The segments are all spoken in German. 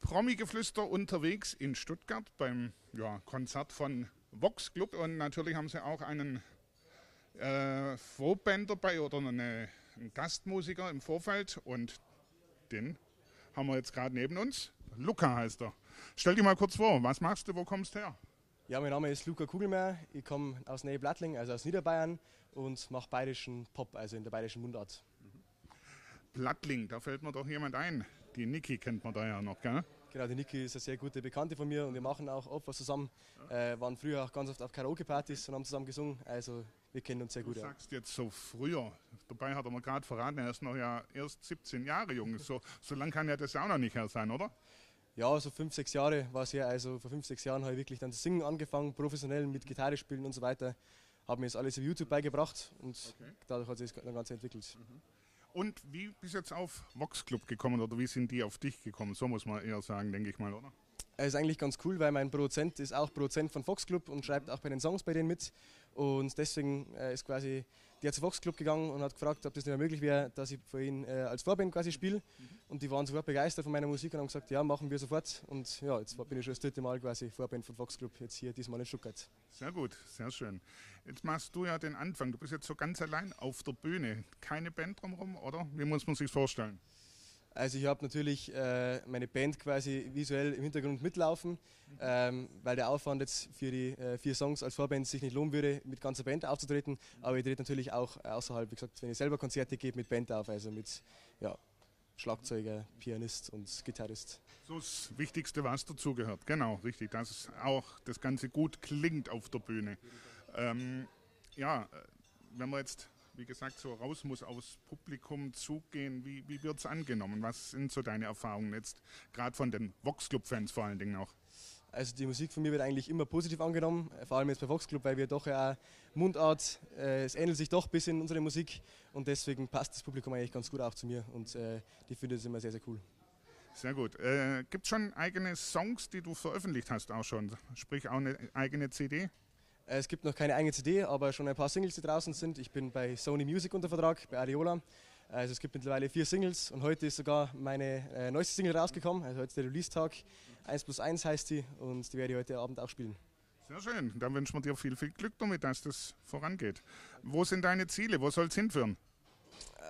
Promi-Geflüster unterwegs in Stuttgart beim ja, Konzert von Vox Club. Und natürlich haben sie auch einen äh, Vorband dabei oder eine, einen Gastmusiker im Vorfeld. Und den haben wir jetzt gerade neben uns. Luca heißt er. Stell dir mal kurz vor, was machst du, wo kommst du her? Ja, mein Name ist Luca Kugelmeier. Ich komme aus Nähe Blattling, also aus Niederbayern und mache bayerischen Pop, also in der bayerischen Mundart. Blattling, da fällt mir doch jemand ein. Die Niki kennt man da ja noch, gell? Genau, die Niki ist eine sehr gute Bekannte von mir und wir machen auch oft was zusammen. Äh, waren früher auch ganz oft auf Karaoke-Partys und haben zusammen gesungen. Also wir kennen uns sehr gut. Du sagst jetzt so früher. Dabei hat er mir gerade verraten, er ist noch ja erst 17 Jahre jung. So, so lang kann ja das auch noch nicht her sein, oder? Ja, so fünf, sechs Jahre war es her. Also vor fünf, sechs Jahren habe ich wirklich dann das Singen angefangen, professionell mit Gitarre spielen und so weiter. Habe mir das alles auf YouTube beigebracht und okay. dadurch hat sich das Ganze entwickelt. Mhm. Und wie bist du jetzt auf Vox Club gekommen oder wie sind die auf dich gekommen? So muss man eher sagen, denke ich mal, oder? Es ist eigentlich ganz cool, weil mein Produzent ist auch Produzent von Fox Club und schreibt auch bei den Songs bei denen mit. Und deswegen äh, ist quasi der zu Fox Club gegangen und hat gefragt, ob das nicht mehr möglich wäre, dass ich für ihn äh, als Vorband quasi spiele. Mhm. Und die waren sofort begeistert von meiner Musik und haben gesagt, ja, machen wir sofort. Und ja, jetzt bin ich schon das dritte Mal quasi Vorband von Fox Club, jetzt hier diesmal in Stuttgart. Sehr gut, sehr schön. Jetzt machst du ja den Anfang. Du bist jetzt so ganz allein auf der Bühne. Keine Band drumherum, oder? Wie muss man sich vorstellen? Also ich habe natürlich äh, meine Band quasi visuell im Hintergrund mitlaufen, ähm, weil der Aufwand jetzt für die äh, vier Songs als Vorband sich nicht lohnen würde, mit ganzer Band aufzutreten. Aber ich trete natürlich auch außerhalb, wie gesagt, wenn ich selber Konzerte gebe, mit Band auf, also mit ja, Schlagzeuger, Pianist und Gitarrist. So das Wichtigste, was dazugehört. Genau, richtig, dass auch das Ganze gut klingt auf der Bühne. Ähm, ja, äh, wenn wir jetzt wie gesagt, so raus muss, aufs Publikum zugehen? Wie, wie wird es angenommen? Was sind so deine Erfahrungen jetzt, gerade von den Vox Club-Fans vor allen Dingen auch? Also die Musik von mir wird eigentlich immer positiv angenommen, vor allem jetzt bei Vox Club, weil wir doch ja Mundart, äh, es ähnelt sich doch ein bisschen unsere Musik und deswegen passt das Publikum eigentlich ganz gut auch zu mir und äh, die finden es immer sehr, sehr cool. Sehr gut. Äh, Gibt es schon eigene Songs, die du veröffentlicht hast auch schon? Sprich auch eine eigene CD? Äh, es gibt noch keine eigene CD, aber schon ein paar Singles, die draußen sind. Ich bin bei Sony Music unter Vertrag, bei Ariola. Also es gibt mittlerweile vier Singles und heute ist sogar meine äh, neueste Single rausgekommen. Also heute ist der Release-Tag. 1 plus 1 heißt die und die werde ich heute Abend auch spielen. Sehr schön. Dann wünschen wir dir viel, viel Glück damit, dass das vorangeht. Wo sind deine Ziele? Wo soll es hinführen?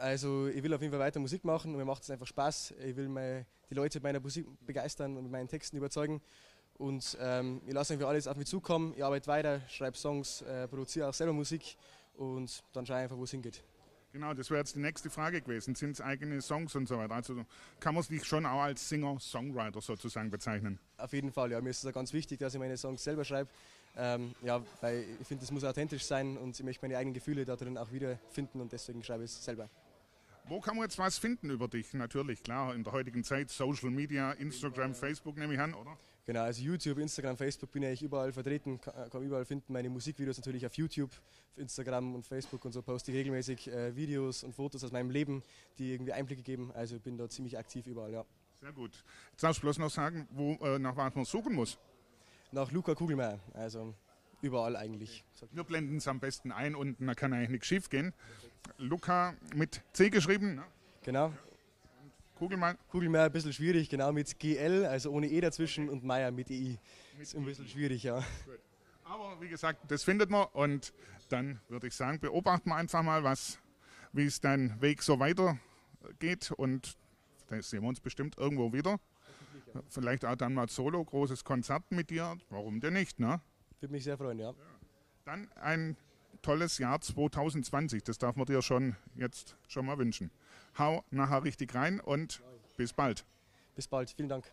Also ich will auf jeden Fall weiter Musik machen und mir macht es einfach Spaß. Ich will meine, die Leute mit meiner Musik begeistern und mit meinen Texten überzeugen. Und ähm, ich lasse einfach alles auf mich zukommen. Ich arbeite weiter, schreibe Songs, äh, produziere auch selber Musik und dann schaue ich einfach, wo es hingeht. Genau, das wäre jetzt die nächste Frage gewesen. Sind es eigene Songs und so weiter? Also kann man sich schon auch als Singer-Songwriter sozusagen bezeichnen? Auf jeden Fall, ja. Mir ist es ganz wichtig, dass ich meine Songs selber schreibe. Ähm, ja, weil ich finde, es muss authentisch sein und ich möchte meine eigenen Gefühle da drin auch wiederfinden und deswegen schreibe ich es selber. Wo kann man jetzt was finden über dich? Natürlich, klar, in der heutigen Zeit Social Media, Instagram, Facebook nehme ich an, oder? Genau, also YouTube, Instagram, Facebook bin ich überall vertreten, kann, kann überall finden. Meine Musikvideos natürlich auf YouTube, auf Instagram und Facebook und so poste ich regelmäßig äh, Videos und Fotos aus meinem Leben, die irgendwie Einblicke geben. Also bin da ziemlich aktiv überall, ja. Sehr gut. Jetzt darfst du bloß noch sagen, wo, äh, nach was man suchen muss. Nach Luca Kugelmeier, also überall eigentlich. Wir blenden es am besten ein und da kann eigentlich nichts schief gehen. Luca mit C geschrieben. Ne? Genau. Kugelmeier? Kugelmeier ein bisschen schwierig, genau mit GL, also ohne E dazwischen und Meier mit EI. Ist ein bisschen schwierig, ja. Gut. Aber wie gesagt, das findet man und dann würde ich sagen, beobachten wir einfach mal, was, wie es dein Weg so weitergeht und da sehen wir uns bestimmt irgendwo wieder. Vielleicht auch dann mal solo, großes Konzert mit dir. Warum denn nicht, ne? Würde mich sehr freuen, ja. Dann ein tolles Jahr 2020. Das darf man dir schon jetzt schon mal wünschen. Hau nachher richtig rein und bis bald. Bis bald. Vielen Dank.